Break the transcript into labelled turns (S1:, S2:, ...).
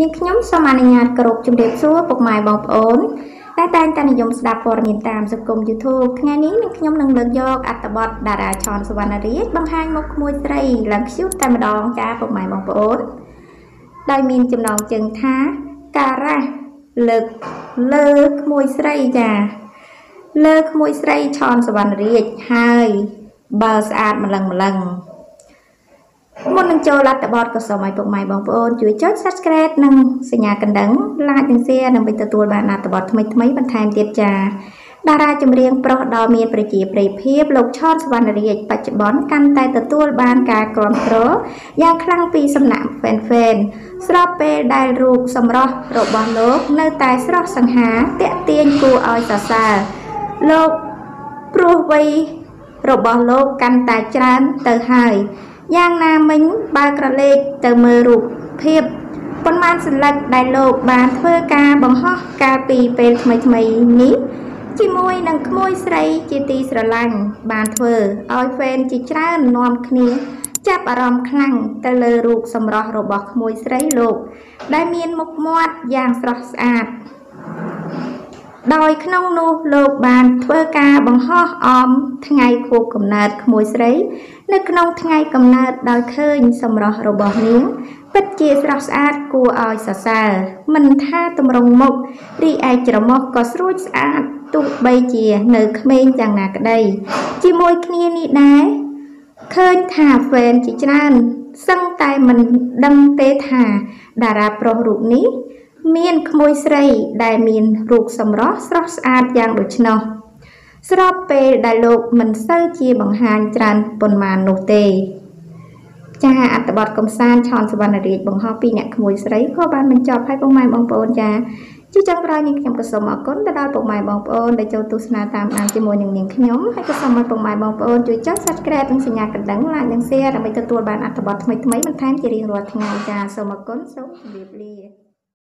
S1: នាងខ្ញុំសូមអនុញ្ញាតគោរពជំរាបសួរពុកម៉ែបងប្អូនដែលតែងតែនិយមស្ដាប់ព័ត៌មានតាមសង្គម YouTube ថ្ងៃនេះនាងខ្ញុំនឹងលើកយកអត្ថបទតារាឆនសវណ្ណរាជបង្ហាញមុខក្មួយស្រីឡើងខ្ជូតតែម្ដងចាពុកម៉ែបងប្អូនដោយមានចំណងជើងថាការ៉ាលើកលើក្មួយស្រីចាលើក្មួយស្រីឆនសវណ្ណរាជហើយបើស្អាតម្លឹងម្លឹង មុននឹងចូលលទ្ធបទក៏សូមឲ្យពុកម៉ែបងប្អូនជួយចុច Subscribe និងសញ្ញាកណ្ដឹង Like និង Share ដើម្បីទទួលបានអត្ថបទថ្មីៗបន្ថែមទៀតចា៎តារាចម្រៀងប្រុសដ៏មានប្រជាប្រិយភាពលោកឆនសវណ្ណរាជបច្ចុប្បន្នកាន់តែទទួលបានការគាំទ្រយ៉ាងខ្លាំងពីសំណាក់ fan fan ស្របពេលដែលរូបសម្រស់របស់លោកនៅតែស្រស់សង្ហាតាក់ទាញគួរឲ្យសរសើរលោកព្រោះវ័យរបស់លោកកាន់តែច្រើនទៅហើយ យ៉ាងណាមិញបើក្រឡេកទៅមើលរូបភាពប៉ុន្មានសន្លឹកដែលលោកបានធ្វើការបង្ហោះកាលពីពេលថ្មីថ្មីនេះជាមួយនឹងក្មួយស្រីជាទីស្រឡាញ់បានធ្វើឲ្យហ្វេនជាច្រើននាំគ្នាចាប់អារម្មណ៍ខ្លាំងទៅលើរូបសម្រស់របស់ក្មួយស្រីលោក ដែលមានមុខមាត់យ៉ាងស្រស់ស្អាត ដោយក្នុងនោះលោកបានធ្វើការបង្ហោះអមថ្ងៃខួបកំណើតក្មួយស្រី នៅក្នុងថ្ងៃកំណើតដោយឃើញសម្រស់របស់នាងពិតជាស្រស់ស្អាតគួរឲ្យសរសើរមិនថាតម្រង់មុខរីឯច្រមុះក៏ស្រួចស្អាតទោះបីជានៅក្មេងយ៉ាងណាក្តីជាមួយគ្នានេះដែរឃើញថាហ្វេនជាច្រើនសឹងតែមិនដឹងទេថាតារាប្រុសរូបនេះ មានក្មួយស្រីដែលមានរូបសម្រស់ស្រស់ស្អាតយ៉ាងដូច្នោះស្របពេលដែលលោកមិនសូវជាបង្ហាញច្រើនប៉ុន្មាននោះទេ ចាអត្តបទកំសាន្តឆនសវណ្ណរាជបង្ហោះពីអ្នកក្មួយស្រីក៏បានបញ្ចប់ហើយពុកម៉ែបងប្អូនចាជាចុងក្រោយនេះខ្ញុំក៏សូមអរគុណទៅដល់ពុកម៉ែបងប្អូនដែលចូលទស្សនាតាមដានជាមួយនឹងនាងខ្ញុំហើយក៏សូមឲ្យពុកម៉ែបងប្អូនជួយចុច Subscribe និងសញ្ញាកណ្ដឹង Like និង Share ដើម្បីទទួលបានអត្ថបទថ្មីៗបន្ថែមជារៀងរាល់ថ្ងៃចាសូមអរគុណសូមជម្រាបលា